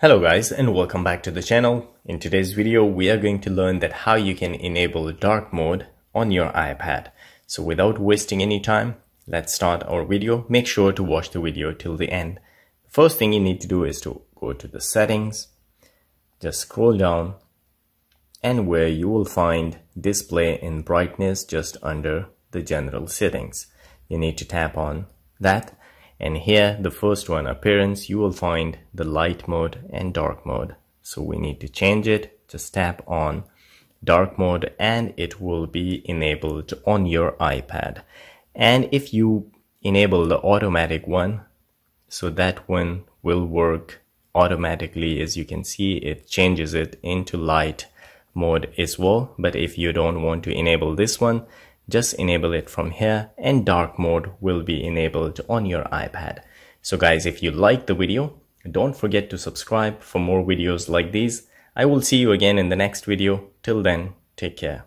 Hello guys and welcome back to the channel. In today's video we are going to learn that how you can enable dark mode on your iPad. So without wasting any time, let's start our video. Make sure to watch the video till the end. First thing you need to do is to go to the settings, just scroll down and where you will find display in brightness just under the general settings. You need to tap on that and here the first one appearance you will find the light mode and dark mode. So we need to change it. Just tap on dark mode and it will be enabled on your iPad. And if you enable the automatic one so that one will work automatically. As you can see it changes it into light mode as well. But if you don't want to enable this one just enable it from here and dark mode will be enabled on your iPad. So guys, if you like the video, don't forget to subscribe for more videos like these. I will see you again in the next video. Till then, take care.